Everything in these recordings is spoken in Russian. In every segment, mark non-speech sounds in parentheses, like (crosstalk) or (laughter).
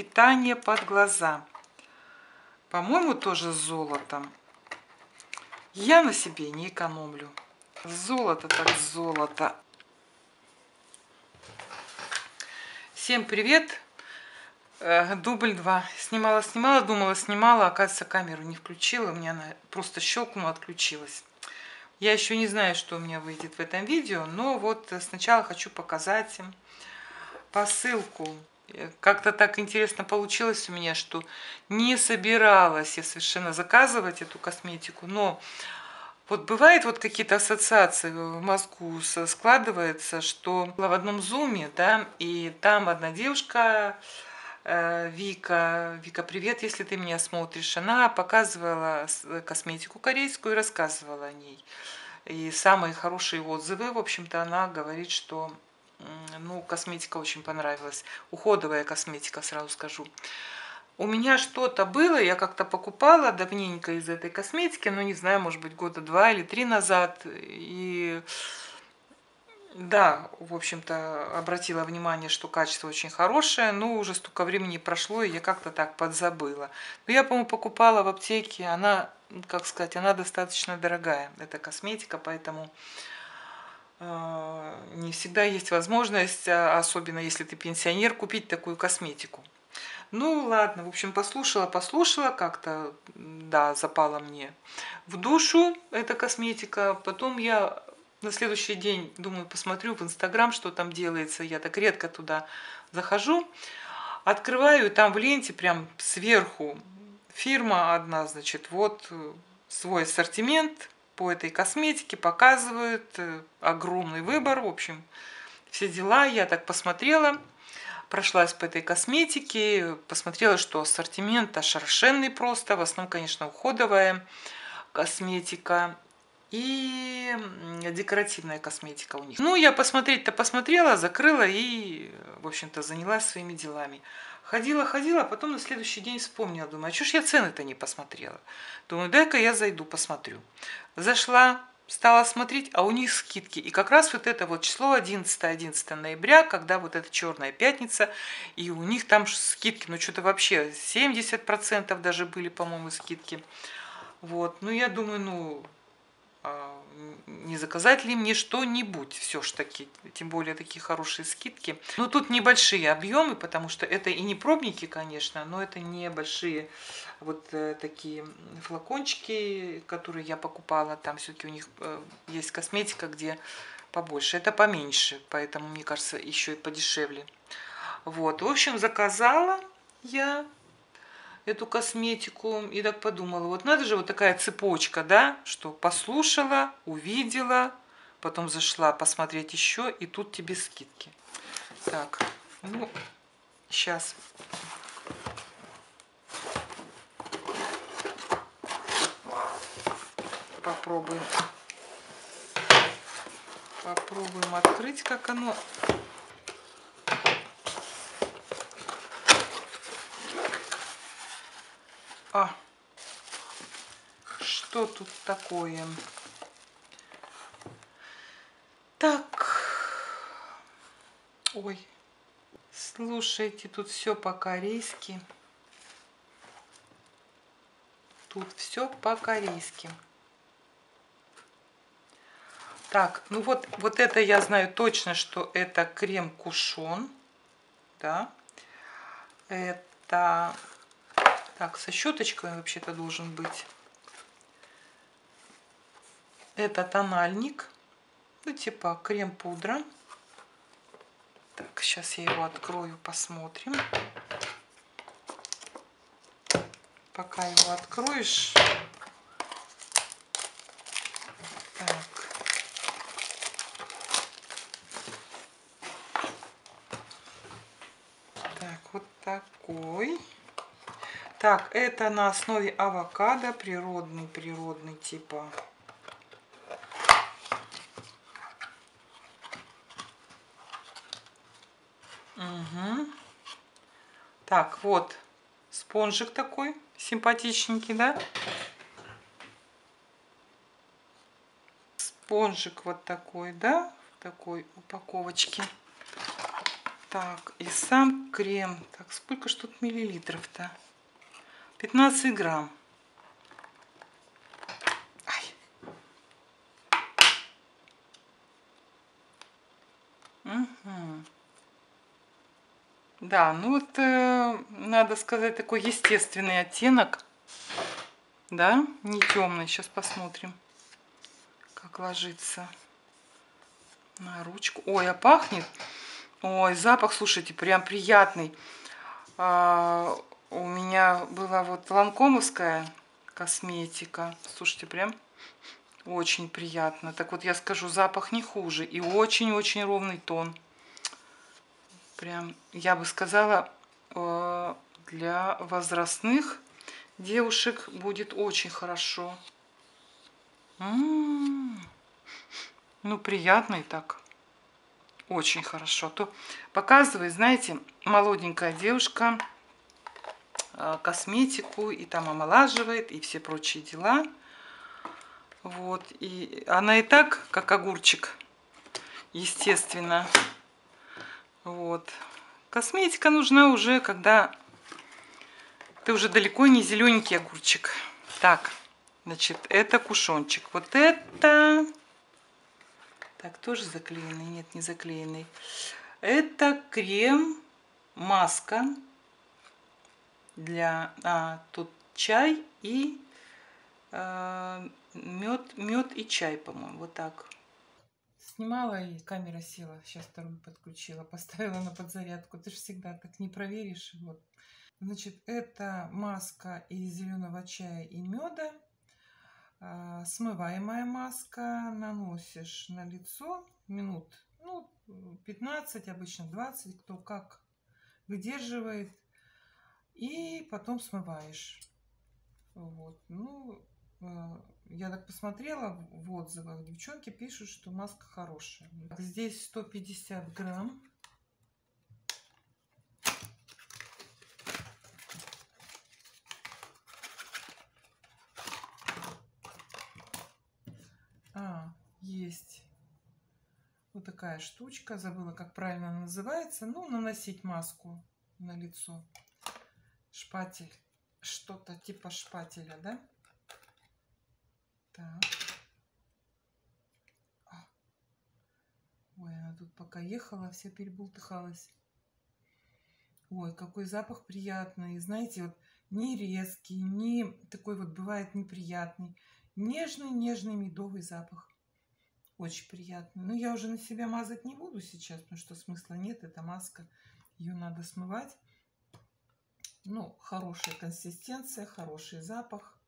питание под глаза. По-моему, тоже с золотом. Я на себе не экономлю. Золото так золото. Всем привет! Э, дубль 2. Снимала, снимала, думала, снимала. Оказывается, камеру не включила. У меня она просто щелкнула, отключилась. Я еще не знаю, что у меня выйдет в этом видео, но вот сначала хочу показать посылку. Как-то так интересно получилось у меня, что не собиралась я совершенно заказывать эту косметику, но вот бывает вот какие-то ассоциации в мозгу складывается, что в одном зуме, да, и там одна девушка Э, Вика, Вика, привет, если ты меня смотришь. Она показывала косметику корейскую и рассказывала о ней. И самые хорошие отзывы, в общем-то, она говорит, что ну, косметика очень понравилась. Уходовая косметика, сразу скажу. У меня что-то было, я как-то покупала давненько из этой косметики, ну, не знаю, может быть, года два или три назад. И да, в общем-то, обратила внимание, что качество очень хорошее, но уже столько времени прошло, и я как-то так подзабыла. Но я, по-моему, покупала в аптеке, она, как сказать, она достаточно дорогая, эта косметика, поэтому не всегда есть возможность, а особенно если ты пенсионер, купить такую косметику. Ну ладно, в общем, послушала, послушала, как-то, да, запала мне в душу эта косметика. Потом я на следующий день, думаю, посмотрю в Инстаграм, что там делается. Я так редко туда захожу. Открываю, и там в ленте прям сверху фирма одна, значит, вот э, свой ассортимент по этой косметике показывают. Э, огромный выбор, в общем, все дела. Я так посмотрела, прошлась по этой косметике, посмотрела, что ассортимент ошаршенный просто, в основном, конечно, уходовая косметика и декоративная косметика у них. Ну, я посмотреть-то посмотрела, закрыла и, в общем-то, занялась своими делами. Ходила, ходила, а потом на следующий день вспомнила, думаю, а что ж я цены-то не посмотрела? Думаю, дай-ка я зайду, посмотрю. Зашла, стала смотреть, а у них скидки. И как раз вот это вот число 11-11 ноября, когда вот эта черная пятница, и у них там скидки, ну что-то вообще 70% даже были, по-моему, скидки. Вот, ну я думаю, ну не заказать ли мне что-нибудь все ж таки, тем более такие хорошие скидки. Но тут небольшие объемы, потому что это и не пробники, конечно, но это небольшие вот э, такие флакончики, которые я покупала. Там все-таки у них э, есть косметика, где побольше. Это поменьше, поэтому, мне кажется, еще и подешевле. Вот, в общем, заказала я эту косметику и так подумала, вот надо же вот такая цепочка, да, что послушала, увидела, потом зашла посмотреть еще, и тут тебе скидки. Так, ну, сейчас. Попробуем. Попробуем открыть, как оно А, что тут такое? Так. Ой. Слушайте, тут все по-корейски. Тут все по-корейски. Так, ну вот, вот это я знаю точно, что это крем кушон. Да. Это так, со щеточкой вообще-то должен быть. Это тональник. Ну, типа крем-пудра. Так, сейчас я его открою, посмотрим. Пока его откроешь. Так. Так, вот такой. Так, это на основе авокадо, природный, природный типа. Угу. Так, вот спонжик такой, симпатичненький, да? Спонжик вот такой, да, в такой упаковочке. Так, и сам крем. Так, сколько ж тут миллилитров-то? 15 грамм. Да, ну вот, э, надо сказать, такой естественный оттенок. Да, не темный. Сейчас посмотрим, как ложится на ручку. Ой, а пахнет. Ой, запах, слушайте, прям приятный. А, у меня была вот ланкомовская косметика. Слушайте, прям очень приятно. Так вот я скажу, запах не хуже. И очень-очень ровный тон. Прям, я бы сказала, э, для возрастных девушек будет очень хорошо. М -м -м. Ну, приятный так. Очень хорошо. То показывает, знаете, молоденькая девушка э, косметику и там омолаживает и все прочие дела. Вот. И она и так, как огурчик, естественно. Вот. Косметика нужна уже, когда ты уже далеко не зелененький огурчик. Так, значит, это кушончик. Вот это так, тоже заклеенный? Нет, не заклеенный. Это крем, маска для... А, тут чай и э, мед, мед и чай, по-моему, вот так. Снимала и камера села, сейчас вторую подключила, (laughs) поставила на подзарядку. Ты же всегда так не проверишь. Вот. Значит, это маска из зеленого чая и меда. А, смываемая маска, наносишь на лицо минут, ну, 15, обычно 20, кто как выдерживает, и потом смываешь. Вот, ну, а, я так посмотрела в отзывах, девчонки пишут, что маска хорошая. Здесь 150 грамм. есть вот такая штучка. Забыла, как правильно называется. Ну, наносить маску на лицо. Шпатель. Что-то типа шпателя, да? Так. А. Ой, она тут пока ехала, вся перебултыхалась. Ой, какой запах приятный. Знаете, вот не резкий, не такой вот бывает неприятный. Нежный-нежный медовый запах. Очень приятно. Но я уже на себя мазать не буду сейчас, потому что смысла нет. Это маска. Ее надо смывать. Ну, хорошая консистенция, хороший запах,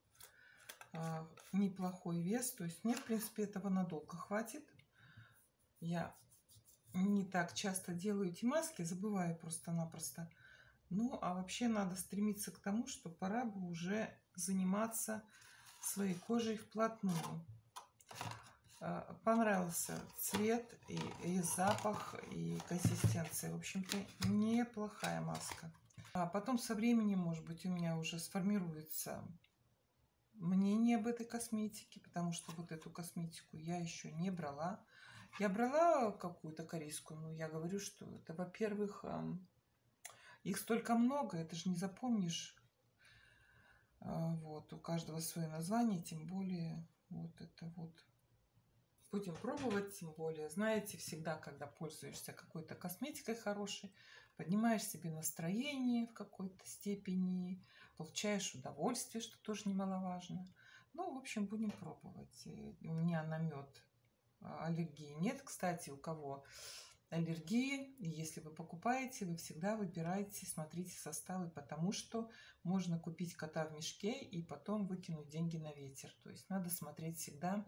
неплохой вес. То есть мне, в принципе, этого надолго хватит. Я не так часто делаю эти маски, забываю просто-напросто. Ну, а вообще надо стремиться к тому, что пора бы уже заниматься своей кожей вплотную. Э, понравился цвет и, и запах, и консистенция. В общем-то, неплохая маска. А потом со временем, может быть, у меня уже сформируется мнение об этой косметике, потому что вот эту косметику я еще не брала. Я брала какую-то корейскую, но я говорю, что это, во-первых, их столько много, это же не запомнишь. А, вот, у каждого свое название, тем более вот это вот Будем пробовать, тем более, знаете, всегда, когда пользуешься какой-то косметикой хорошей, поднимаешь себе настроение в какой-то степени, получаешь удовольствие, что тоже немаловажно. Ну, в общем, будем пробовать. У меня на мед а, аллергии нет. Кстати, у кого аллергии, если вы покупаете, вы всегда выбираете, смотрите составы, потому что можно купить кота в мешке и потом выкинуть деньги на ветер. То есть надо смотреть всегда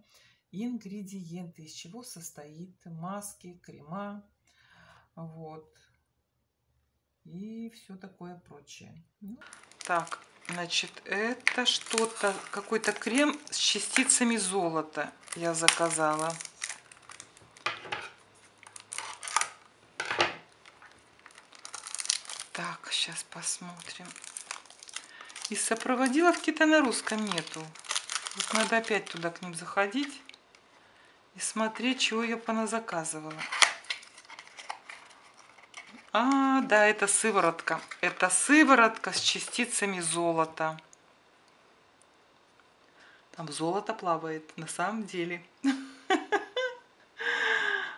ингредиенты, из чего состоит маски, крема, вот, и все такое прочее. Ну. Так, значит, это что-то, какой-то крем с частицами золота я заказала. Так, сейчас посмотрим. И сопроводиловки-то на русском нету. Вот надо опять туда к ним заходить и смотреть, чего я поназаказывала. А, да, это сыворотка. Это сыворотка с частицами золота. Там золото плавает, на самом деле. (laughs)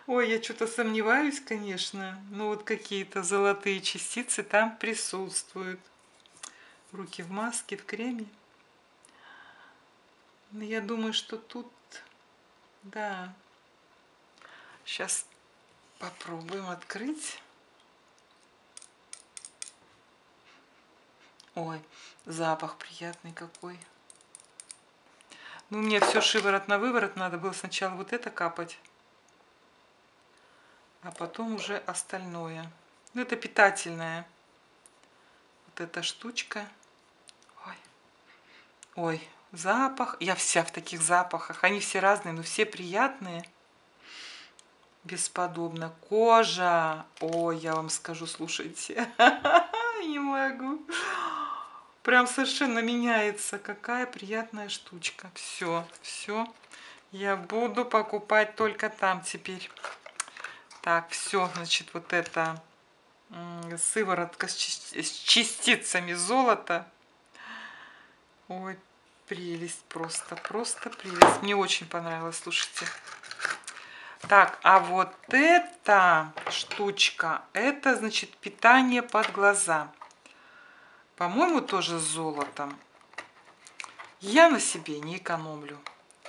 Ой, я что-то сомневаюсь, конечно. Но вот какие-то золотые частицы там присутствуют. Руки в маске, в креме. Но я думаю, что тут, да. Сейчас попробуем открыть. Ой, запах приятный какой. Ну, мне все шиворот на выворот надо было сначала вот это капать, а потом уже остальное. Ну, это питательное. Вот эта штучка. Ой, ой, запах. Я вся в таких запахах. Они все разные, но все приятные. Бесподобно. Кожа. Ой, я вам скажу, слушайте. (laughs) Не могу прям совершенно меняется. Какая приятная штучка. Все, все. Я буду покупать только там теперь. Так, все, значит, вот это сыворотка с частицами золота. Ой, прелесть просто, просто прелесть. Мне очень понравилось, слушайте. Так, а вот эта штучка, это, значит, питание под глаза. По-моему, тоже с золотом. Я на себе не экономлю.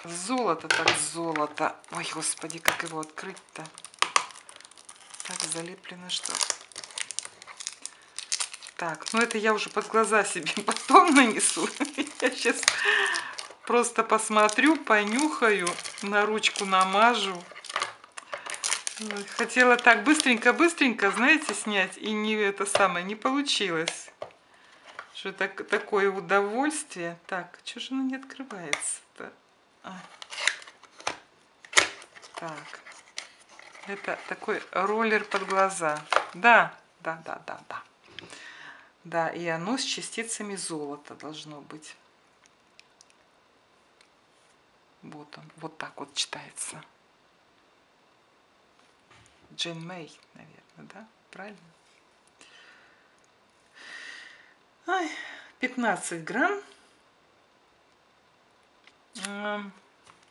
Золото так золото. Ой, господи, как его открыть-то? Так залеплено что. Так, ну это я уже под глаза себе (laughs) потом нанесу. Я сейчас просто посмотрю, понюхаю, на ручку намажу. Хотела так быстренько-быстренько, знаете, снять, и не это самое, не получилось. Что так, такое удовольствие. Так, что же оно не открывается-то? А. Так. Это такой роллер под глаза. Да, да, да, да, да. Да, и оно с частицами золота должно быть. Вот он, вот так вот читается. Джин Мэй, наверное, да? Правильно? Ой, 15 грамм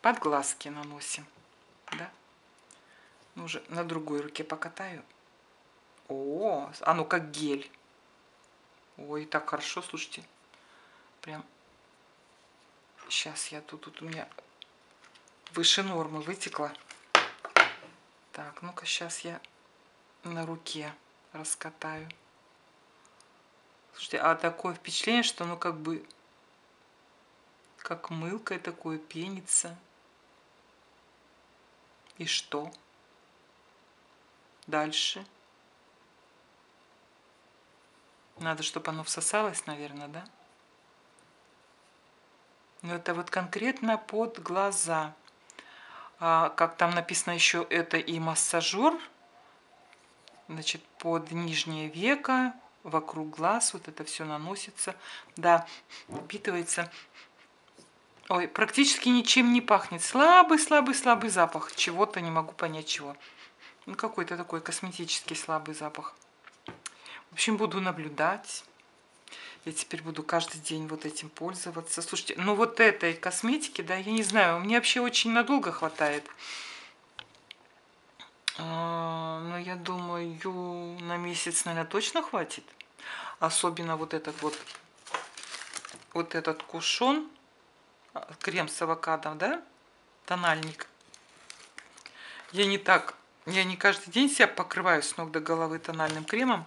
под глазки наносим. Да? Ну, уже на другой руке покатаю. О, оно как гель. Ой, так хорошо, слушайте. Прям. Сейчас я тут, тут у меня выше нормы вытекла. Так, ну-ка, сейчас я на руке раскатаю. Слушайте, а такое впечатление, что оно как бы как мылкой такое пенится. И что? Дальше. Надо, чтобы оно всосалось, наверное, да? Но это вот конкретно под глаза. А, как там написано еще, это и массажер, значит, под нижнее веко, вокруг глаз, вот это все наносится, да, впитывается. Ой, практически ничем не пахнет. Слабый, слабый, слабый запах. Чего-то не могу понять чего. Ну, какой-то такой косметический слабый запах. В общем, буду наблюдать. Я теперь буду каждый день вот этим пользоваться. Слушайте, ну вот этой косметики, да, я не знаю, мне вообще очень надолго хватает. А, но я думаю, на месяц, наверное, точно хватит. Особенно вот этот вот, вот этот кушон, а, крем с авокадо, да, тональник. Я не так, я не каждый день себя покрываю с ног до головы тональным кремом.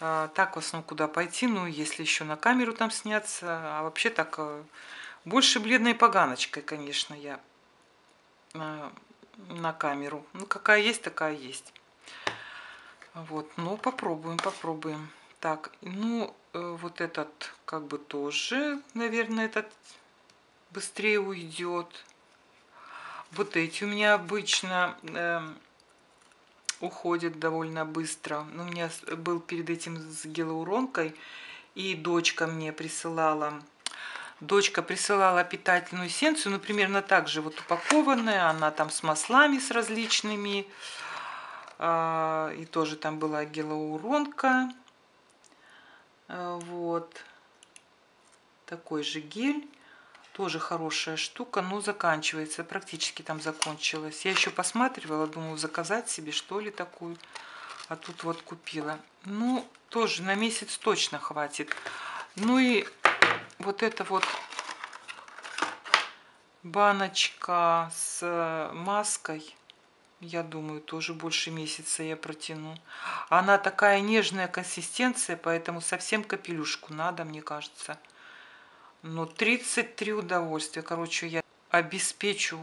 А, так в основном куда пойти, ну, если еще на камеру там сняться. А вообще так, больше бледной поганочкой, конечно, я на камеру. Ну, какая есть, такая есть. Вот, ну, попробуем, попробуем. Так, ну, э, вот этот как бы тоже, наверное, этот быстрее уйдет. Вот эти у меня обычно э, уходят довольно быстро. Ну, у меня был перед этим с гелоуронкой, и дочка мне присылала Дочка присылала питательную эссенцию, ну, примерно так же вот упакованная, она там с маслами с различными, А, и тоже там была гелоуронка. А, вот. Такой же гель. Тоже хорошая штука, но заканчивается. Практически там закончилась. Я еще посматривала, думаю, заказать себе что ли такую. А тут вот купила. Ну, тоже на месяц точно хватит. Ну и вот это вот баночка с маской. Я думаю, тоже больше месяца я протяну. Она такая нежная консистенция, поэтому совсем капелюшку надо, мне кажется. Но 33 удовольствия. Короче, я обеспечу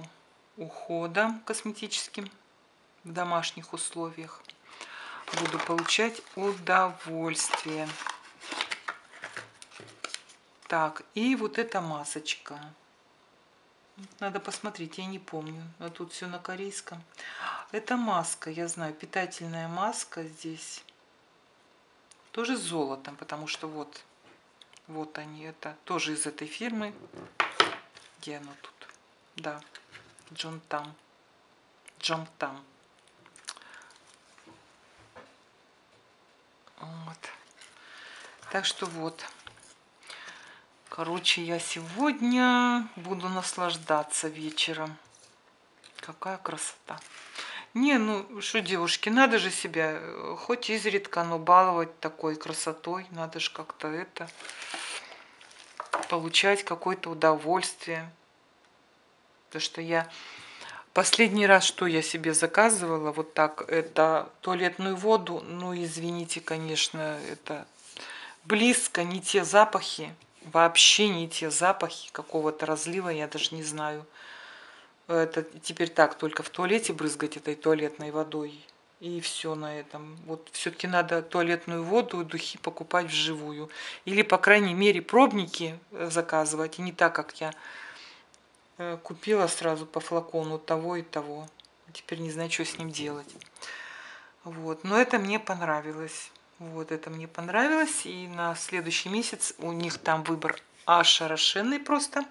уходом косметическим в домашних условиях. Буду получать удовольствие. Так, и вот эта масочка. Надо посмотреть, я не помню. А тут все на корейском. Это маска, я знаю, питательная маска здесь. Тоже с золотом, потому что вот, вот они, это тоже из этой фирмы. Где оно тут? Да, Джон Там. Джон Там. Вот. Так что вот. Короче, я сегодня буду наслаждаться вечером. Какая красота. Не, ну что, девушки, надо же себя, хоть изредка, но баловать такой красотой. Надо же как-то это, получать какое-то удовольствие. Потому что я последний раз, что я себе заказывала, вот так, это туалетную воду. Ну, извините, конечно, это близко не те запахи, вообще не те запахи какого-то разлива, я даже не знаю. Это теперь так, только в туалете брызгать этой туалетной водой. И все на этом. Вот все-таки надо туалетную воду, духи покупать вживую. Или, по крайней мере, пробники э, заказывать. И не так, как я э, купила сразу по флакону того и того. Теперь не знаю, что с ним делать. Вот. Но это мне понравилось. Вот это мне понравилось. И на следующий месяц у них там выбор ошарашенный просто.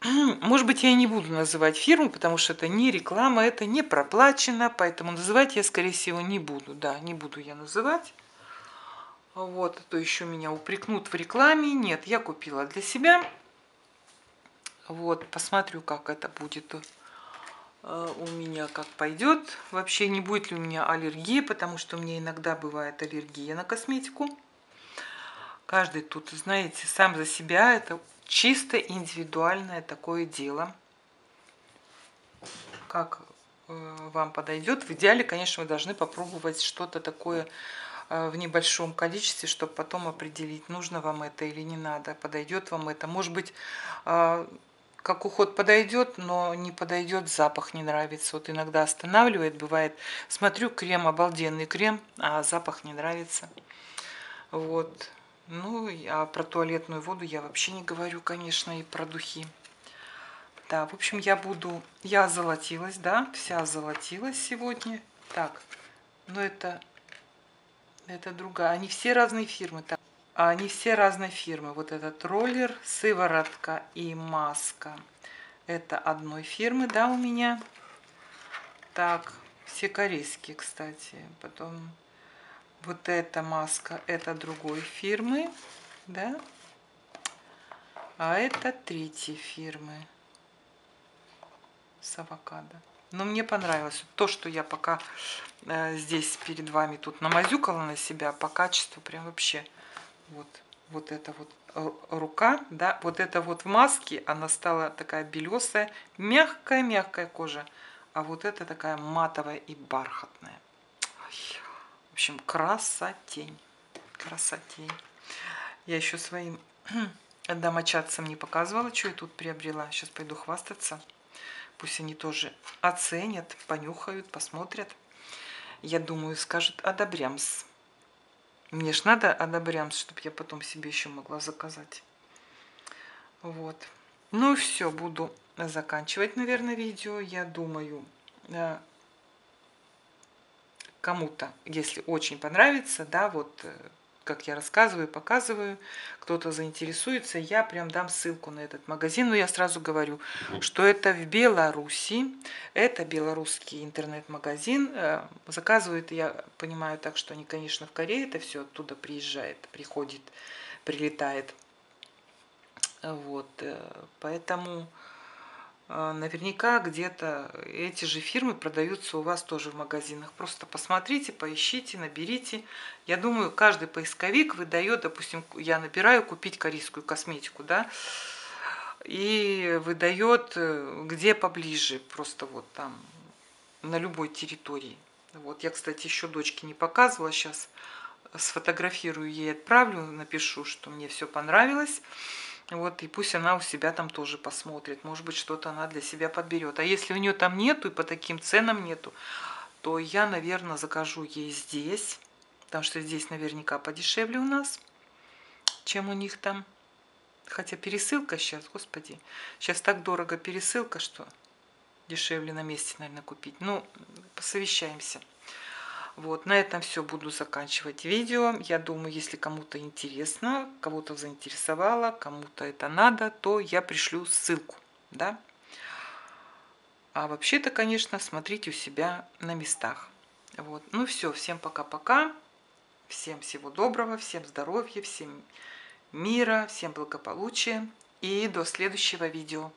(clears throat) Может быть, я не буду называть фирму, потому что это не реклама, это не проплачено, поэтому называть я, скорее всего, не буду. Да, не буду я называть. Вот, а то еще меня упрекнут в рекламе. Нет, я купила для себя. Вот, посмотрю, как это будет у меня как пойдет. Вообще не будет ли у меня аллергии, потому что у меня иногда бывает аллергия на косметику. Каждый тут, знаете, сам за себя. Это чисто индивидуальное такое дело. Как э, вам подойдет. В идеале, конечно, вы должны попробовать что-то такое э, в небольшом количестве, чтобы потом определить, нужно вам это или не надо, подойдет вам это. Может быть, как уход подойдет, но не подойдет, запах не нравится. Вот иногда останавливает, бывает, смотрю, крем, обалденный крем, а запах не нравится. Вот. Ну, а про туалетную воду я вообще не говорю, конечно, и про духи. Да, в общем, я буду... Я золотилась, да, вся золотилась сегодня. Так, ну это... Это другая. Они все разные фирмы. Так. Они все разной фирмы. Вот этот роллер, сыворотка и маска. Это одной фирмы, да, у меня. Так, все корейские, кстати. Потом вот эта маска, это другой фирмы, да. А это третьей фирмы с авокадо. Но мне понравилось то, что я пока э, здесь перед вами тут намазюкала на себя по качеству, прям вообще вот, вот эта вот э, рука, да, вот это вот в маске, она стала такая белесая, мягкая-мягкая кожа, а вот это такая матовая и бархатная. В общем, красотень, красотень. Я еще своим (clears throat) домочадцам не показывала, что я тут приобрела. Сейчас пойду хвастаться. Пусть они тоже оценят, понюхают, посмотрят. Я думаю, скажут одобрямс. Мне ж надо одобрямс, чтобы я потом себе еще могла заказать. Вот. Ну и все, буду заканчивать, наверное, видео. Я думаю, э, кому-то, если очень понравится, да, вот э, как я рассказываю, показываю, кто-то заинтересуется, я прям дам ссылку на этот магазин. Но я сразу говорю, что это в Беларуси, это белорусский интернет-магазин. Э, заказывают, я понимаю так, что они, конечно, в Корее, это все оттуда приезжает, приходит, прилетает. Вот, э, поэтому наверняка где-то эти же фирмы продаются у вас тоже в магазинах. Просто посмотрите, поищите, наберите. Я думаю, каждый поисковик выдает, допустим, я набираю купить корейскую косметику, да, и выдает э, где поближе, просто вот там, на любой территории. Вот я, кстати, еще дочке не показывала, сейчас сфотографирую ей, отправлю, напишу, что мне все понравилось. Вот, и пусть она у себя там тоже посмотрит. Может быть, что-то она для себя подберет. А если у нее там нету и по таким ценам нету, то я, наверное, закажу ей здесь. Потому что здесь наверняка подешевле у нас, чем у них там. Хотя пересылка сейчас, господи, сейчас так дорого пересылка, что дешевле на месте, наверное, купить. Ну, посовещаемся. Вот, на этом все буду заканчивать видео. Я думаю, если кому-то интересно, кого-то заинтересовало, кому-то это надо, то я пришлю ссылку, да. А вообще-то, конечно, смотрите у себя на местах. Вот. Ну все, всем пока-пока. Всем всего доброго, всем здоровья, всем мира, всем благополучия. И до следующего видео.